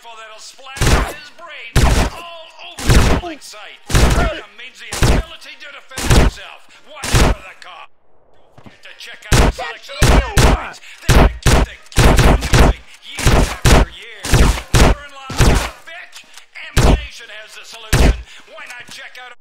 rifle that'll splash his brains all over the building site. Freedom means the ability to defend himself. Watch out for the cop. Don't to check out the selection of landmines. They might keep the kids moving year after year. Mother-in-law, bitch! Ammunition has the solution. Why not check out...